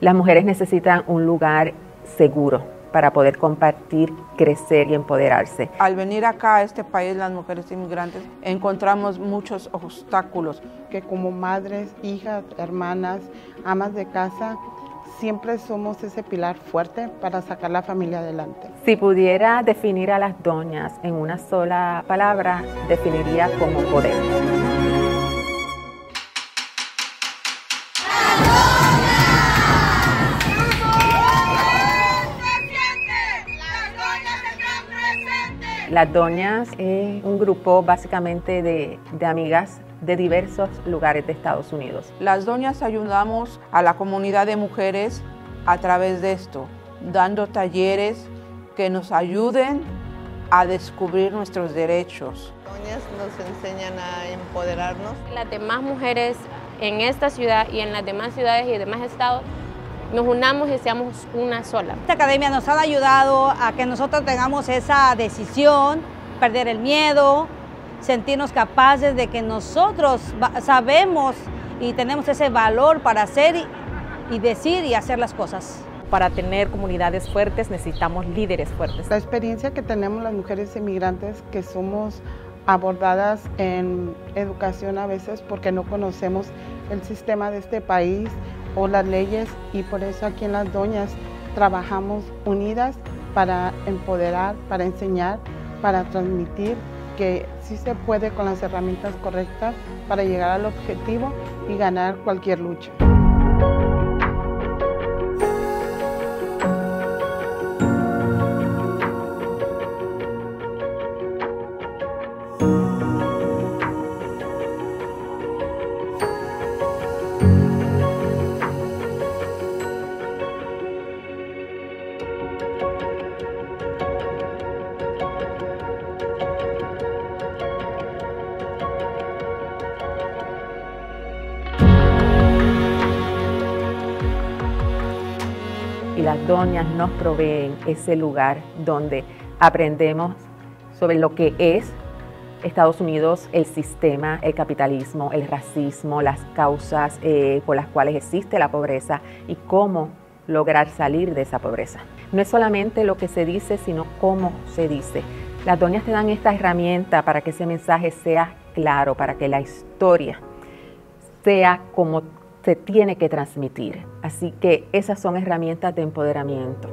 Las mujeres necesitan un lugar seguro para poder compartir, crecer y empoderarse. Al venir acá a este país, las mujeres inmigrantes, encontramos muchos obstáculos. Que como madres, hijas, hermanas, amas de casa, siempre somos ese pilar fuerte para sacar la familia adelante. Si pudiera definir a las doñas en una sola palabra, definiría como poder. Las Doñas es un grupo básicamente de, de, amigas de diversos lugares de Estados Unidos. Las Doñas ayudamos a la comunidad de mujeres a través de esto, dando talleres que nos ayuden a descubrir nuestros derechos. Doñas nos enseñan a empoderarnos. Las demás mujeres en esta ciudad y en las demás ciudades y demás estados nos unamos y seamos una sola. Esta academia nos ha ayudado a que nosotros tengamos esa decisión, perder el miedo, sentirnos capaces de que nosotros sabemos y tenemos ese valor para hacer y decir y hacer las cosas. Para tener comunidades fuertes necesitamos líderes fuertes. La experiencia que tenemos las mujeres inmigrantes que somos abordadas en educación a veces porque no conocemos el sistema de este país o las leyes y por eso aquí en Las Doñas trabajamos unidas para empoderar, para enseñar, para transmitir que sí se puede con las herramientas correctas para llegar al objetivo y ganar cualquier lucha. Y las doñas nos proveen ese lugar donde aprendemos sobre lo que es Estados Unidos, el sistema, el capitalismo, el racismo, las causas eh, por las cuales existe la pobreza y cómo lograr salir de esa pobreza. No es solamente lo que se dice, sino cómo se dice. Las doñas te dan esta herramienta para que ese mensaje sea claro, para que la historia sea como se tiene que transmitir. Así que esas son herramientas de empoderamiento.